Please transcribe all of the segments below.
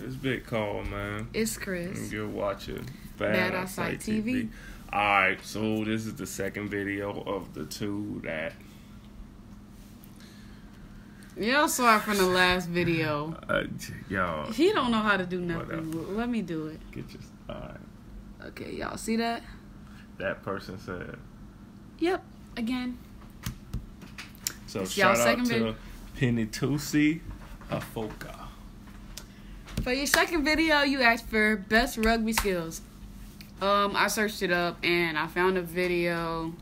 It's Big Carl, man. It's Chris. And you're watching Bad Eyesight TV. Alright, so this is the second video of the two that Y'all saw it from the last video. uh, y'all He don't know how to do nothing. Whatever. Let me do it. get your alright. Okay, y'all see that? That person said. Yep. Again. So It's shout out to. Penny Tusi Hafoka. For your second video, you asked for best rugby skills. Um, I searched it up and I found a video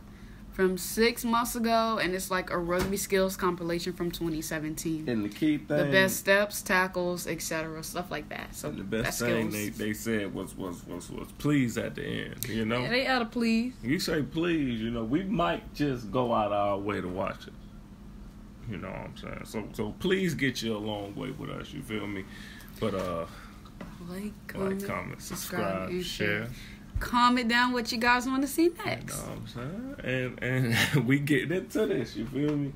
from six months ago, and it's like a rugby skills compilation from 2017. And the key thing the best steps, tackles, etc., stuff like that. So and the best thing skills. they, they said was was was was please at the end. You know? Yeah, they oughta please. you say please, you know, we might just go out our way to watch it. You know what I'm saying? So so please get you a long way with us, you feel me? But uh Like, like, comment, comment, subscribe, share. Comment down what you guys want to see next. You know what I'm saying? And and we getting into this, you feel me?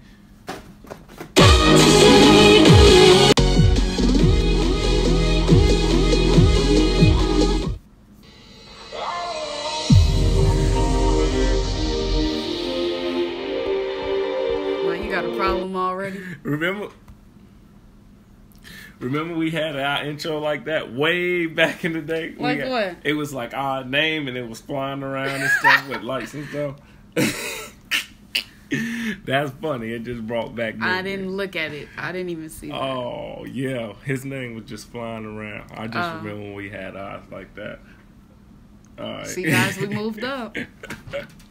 Already. Remember Remember we had our intro like that way back in the day? Like had- what? It was like our name and it was flying around and stuff with lights and stuff. That's funny. It just brought back. I didn't look at it. I didn't even see that. Oh yeah, his name was just flying around. I just Oh. remember when we had ours like that. All right. See, guys, we moved up.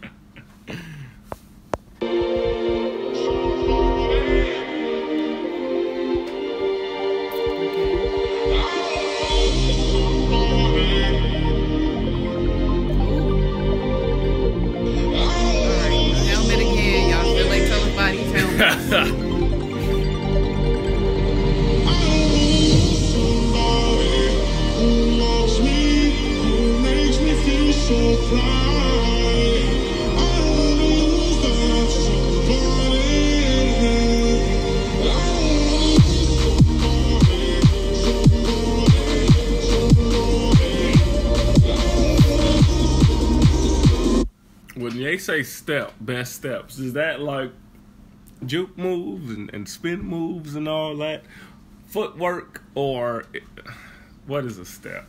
say step, best steps, is that like juke moves and, and spin moves and all that, footwork, or what is a step?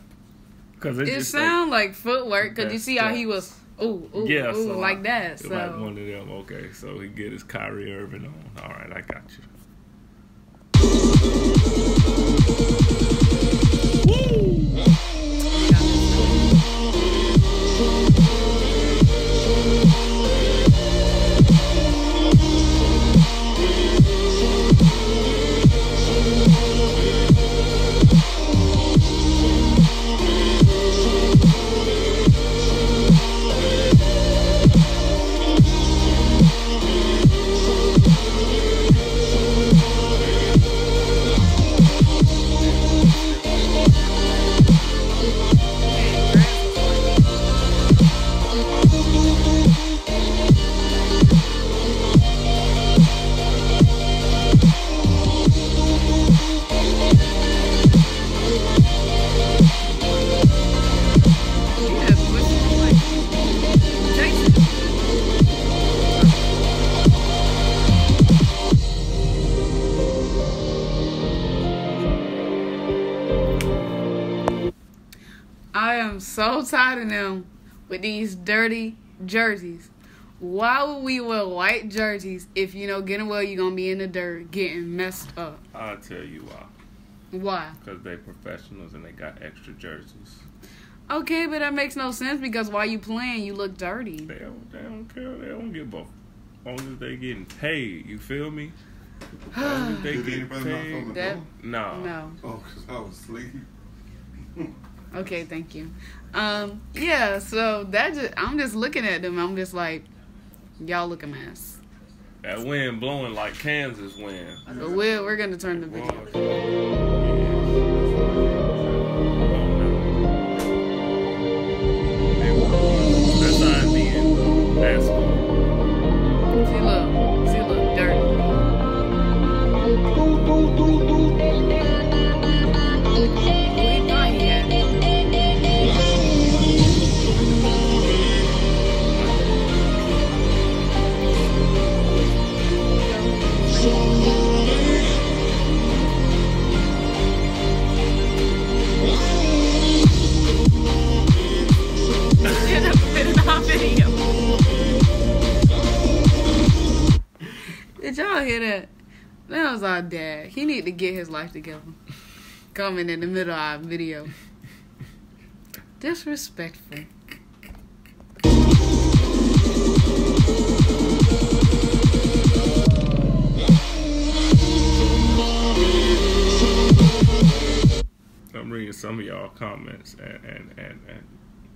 Because it, It just sound like footwork because you see how he was ooh ooh yeah, ooh so like that. So like one of them. Okay, so he get his Kyrie Irving on. All right, I got you. Am so tired of them with these dirty jerseys. Why would we wear white jerseys if you know getting well you're gonna be in the dirt getting messed up? I'll tell you why. Why? Because they professionals and they got extra jerseys. Okay, but that makes no sense because while you playing you look dirty. They don't, they don't care. They don't give a. As long as they getting paid, you feel me? As long as they Did getting anybody knock paid. the That? No. no. Oh, because I was asleep. Okay, thank you. Um, yeah, so that just I'm just looking at them. I'm just like, y'all look a mess. That wind blowing like Kansas wind. But we're we're gonna turn the video. That's how it be in Was our dad. He need to get his life together. Coming in the middle of our video. Disrespectful. I'm reading some of y'all comments and and, and, and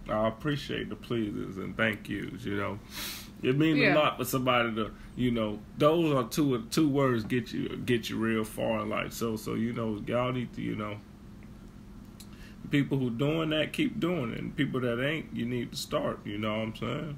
I appreciate the pleases and thank yous, you know. It means Yeah. a lot for somebody to, you know, those are two two words get you get you real far in life. So so you know, y'all need to, you know, people who doing that keep doing it. And people that ain't, you need to start, you know what I'm saying?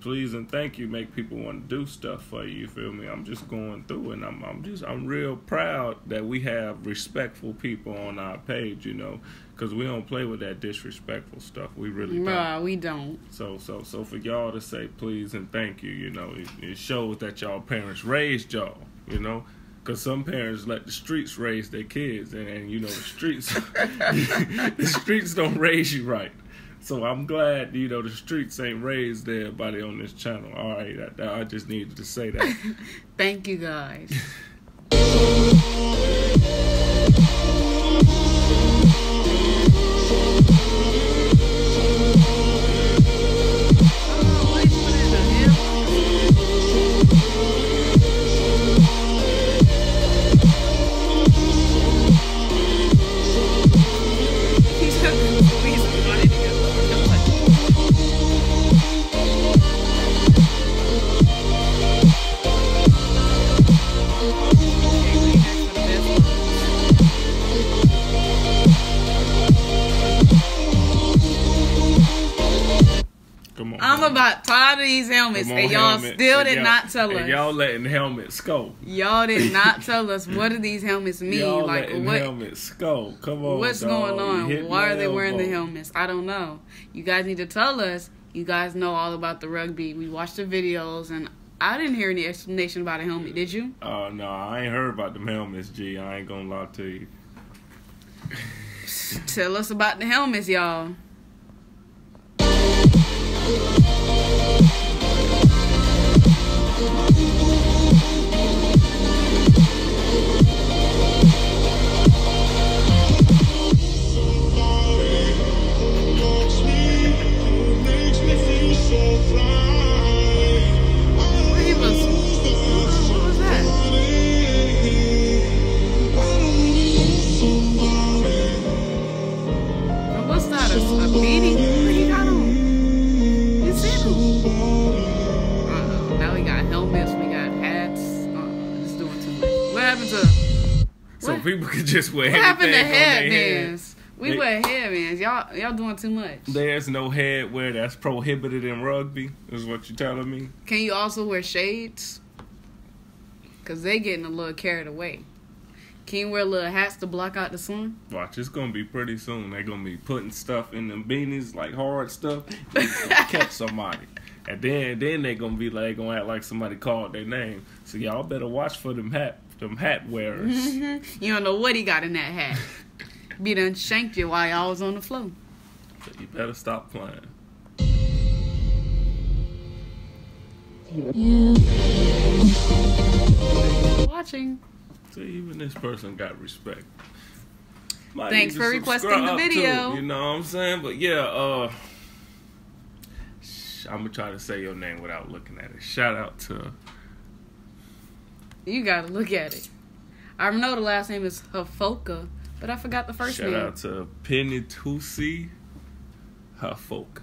Please and thank you make people want to do stuff for you, you feel me? I'm just going through and I'm I'm just I'm real proud that we have respectful people on our page, you know, cuz we don't play with that disrespectful stuff. We really don't. Nah, we don't. So so so for y'all to say please and thank you, you know, it, it shows that y'all parents raised y'all, you know. Cause some parents let the streets raise their kids, and, and you know the streets, the streets don't raise you right. So I'm glad you know the streets ain't raised everybody on this channel. All right, I, I just needed to say that. Thank you guys. I'm about tired of these helmets, on, and y'all helmet. still And did y'all- not tell us. Y'all letting helmets go. Y'all did not tell us what do these helmets mean. Y'all like letting what helmets go. Come on. what's dog. going on? Why are they wearing the helmets? I don't know. You guys need to tell us. You guys know all about the rugby. We watched the videos, and I didn't hear any explanation about a helmet. Did you? Oh no, I ain't heard about them helmets, G. I ain't gonna lie to you. Tell us about the helmets, y'all. Loves could just wear What happened to anything on head. headbands? We They- wear headbands. Y'all, y'all doing too much. There's no headwear that's prohibited in rugby. Is what you telling me? Can you also wear shades? Cause they getting a little carried away. Can you wear little hats to block out the sun? Watch, it's gonna be pretty soon. They're gonna be putting stuff in them beanies, like hard stuff, to catch somebody. And then then they gonna be like gonna act like somebody called their name. So y'all better watch for them hat them hat wearers. You don't know what he got in that hat. Be done shanked you while y'all was on the floor. So you better stop playing. Watching. See, even this person got respect. Might Thanks for requesting the video. Too, you know what I'm saying? But yeah, uh, sh- I'm gonna try to say your name without looking at it. Shout out to You gotta look at it. I know the last name is Hafoka, but I forgot the first shout name. out to Penny Tusi Hafoka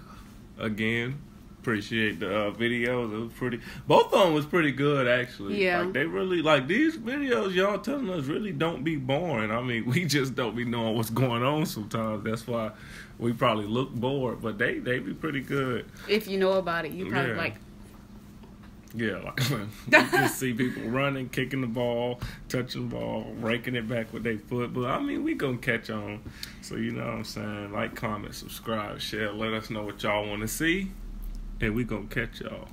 again. Appreciate the uh, videos. It was pretty. Both of them was pretty good actually. Yeah. Like they really like these videos. Y'all telling us really don't be boring. I mean, we just don't be knowing what's going on sometimes. That's why we probably look bored, but they they be pretty good. If you know about it, you probably Yeah. like. Yeah, like you see people running, kicking the ball, touching the ball, raking it back with their foot. But I mean, we gonna catch on. So you know what I'm saying? Like, comment, subscribe, share. Let us know what y'all want to see, and we gonna catch y'all.